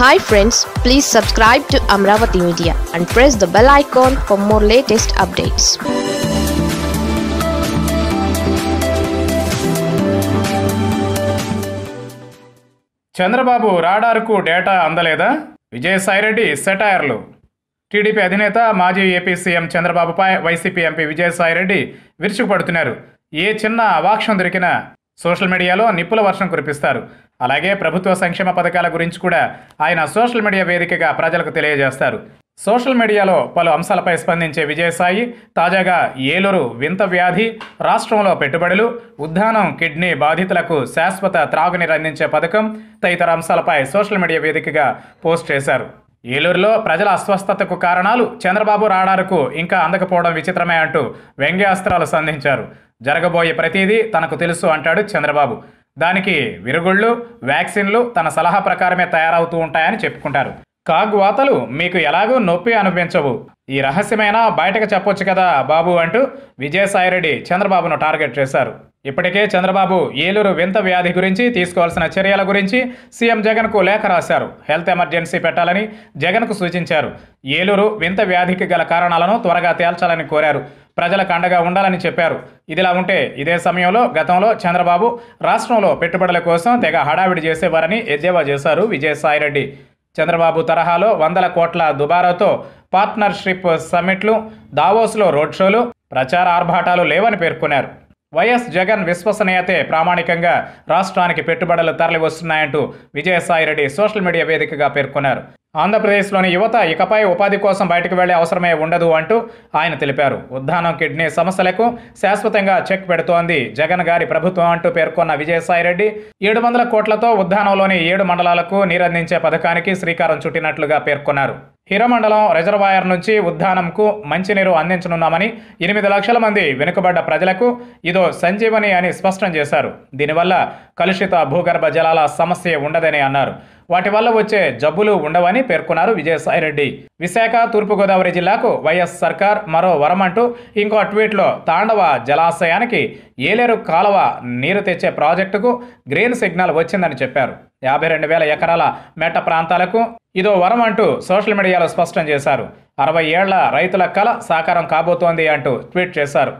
Hi friends please subscribe to Amaravati media and press the bell icon for more latest updates Chandrababu రాడార్కు data అందలేదా? విజయసాయిరెడ్డి సెటైర్లు. TDP అధినేత మాజీ AP CM చంద్రబాబుపై YCP MP Vijayasai Reddy విరుచుకుపడుతున్నారు. ఏ చిన్న అవాక్షం దొరికినా సోషల్ మీడియాలో నిప్పుల వర్షం కురిపిస్తారు. అలాగే ప్రభుత్వ సంక్షేమ పథకాల గురించి కూడా ఆయన సోషల్ మీడియా వేదికగా ప్రజలకు తెలియజేస్తారు. సోషల్ మీడియాలో పలు అంశాలపై స్పందించే విజయసాయి తాజాగా ఏలూరు వింత వ్యాధి రాష్ట్రంలో పెట్టుబడులు ఉద్దానం కిడ్నీ బాధితులకు శాశ్వత త్రాగునీరు అందించే పథకం తదితర అంశాలపై సోషల్ మీడియా వేదికగా పోస్ట్ చేశారు. ఏలూరులో ప్రజల అస్వస్థతకు కారణాలు చంద్రబాబు రాడారుకు ఇంకా అందకపోవడం విచిత్రమే అంటూ వ్యంగ్యాస్త్రాలు సంధించారు. జరగబోయే ప్రతిదీ తనకు తెలుసు అంటాడు చంద్రబాబు. దానికి విరుగుళ్ళు వ్యాక్సిన్లు తన సలహా ప్రకారమే తయారవుతూ ఉంటాయని చెప్పుకుంటారు. కాగ్వాతలు మీకు ఎలాగూ నొప్పి అనిపించవు ఈ రహస్యమైన బయటకు చెప్పొచ్చు కదా బాబు అంటూ విజయసాయిరెడ్డి చంద్రబాబును టార్గెట్ చేశారు. ఇప్పటికే చంద్రబాబు ఏలూరు వింత వ్యాధి గురించి తీసుకోవాల్సిన చర్యల గురించి సీఎం జగన్కు లేఖ రాశారు. హెల్త్ ఎమర్జెన్సీ పెట్టాలని జగన్కు సూచించారు. ఏలూరు వింత వ్యాధికి గల కారణాలను త్వరగా తేల్చాలని కోరారు. ప్రజలకు అండగా ఉండాలని చెప్పారు. ఇదిలా ఉంటే ఇదే సమయంలో గతంలో చంద్రబాబు రాష్ట్రంలో పెట్టుబడుల కోసం తెగ హడావిడి చేసేవారని ఎద్దేవా చేశారు విజయసాయిరెడ్డి. చంద్రబాబు తరహాలో వందల కోట్ల దుబారాతో పార్ట్నర్షిప్ సమ్మిట్లు దావోస్లో రోడ్ షోలు ప్రచార ఆర్భాటాలు లేవని పేర్కొన్నారు. వైఎస్ జగన్ విశ్వసనీయతే ప్రామాణికంగా రాష్ట్రానికి పెట్టుబడులు తరలి వస్తున్నాయంటూ విజయసాయిరెడ్డి సోషల్ మీడియా వేదికగా పేర్కొన్నారు. ఆంధ్రప్రదేశ్లోని యువత ఇకపై ఉపాధి కోసం బయటకు వెళ్ళే అవసరమే ఉండదు అంటూ ఆయన తెలిపారు. ఉద్దానం కిడ్నీ సమస్యలకు శాశ్వతంగా చెక్ పెడుతోంది జగన్ గారి ప్రభుత్వం అంటూ పేర్కొన్న విజయసాయిరెడ్డి ఏడు వందల కోట్లతో ఉద్దానంలోని ఏడు మండలాలకు నీరందించే పథకానికి శ్రీకారం చుట్టినట్లుగా పేర్కొన్నారు. హిరమండలం రిజర్వాయర్ నుంచి ఉద్దానంకు మంచినీరు అందించనున్నామని ఎనిమిది లక్షల మంది వెనుకబడ్డ ప్రజలకు ఇదో సంజీవని అని స్పష్టం చేశారు. దీనివల్ల కలుషిత భూగర్భ జలాల సమస్య ఉండదని అన్నారు. వాటి వల్ల వచ్చే జబ్బులు ఉండవని పేర్కొన్నారు విజయసాయిరెడ్డి. విశాఖ తూర్పుగోదావరి జిల్లాకు వైఎస్ సర్కార్ మరో వరమంటూ ఇంకో ట్వీట్లో తాండవ జలాశయానికి ఏలేరు కాలువ నీరు తెచ్చే ప్రాజెక్టుకు గ్రీన్ సిగ్నల్ వచ్చిందని చెప్పారు. యాభై రెండు వేల ఎకరాల మెట్ట ప్రాంతాలకు ఇదో వరం అంటూ సోషల్ మీడియాలో స్పష్టం చేశారు. అరవై ఏళ్ళ రైతుల కళ సాకారం కాబోతోంది అంటూ ట్వీట్ చేశారు.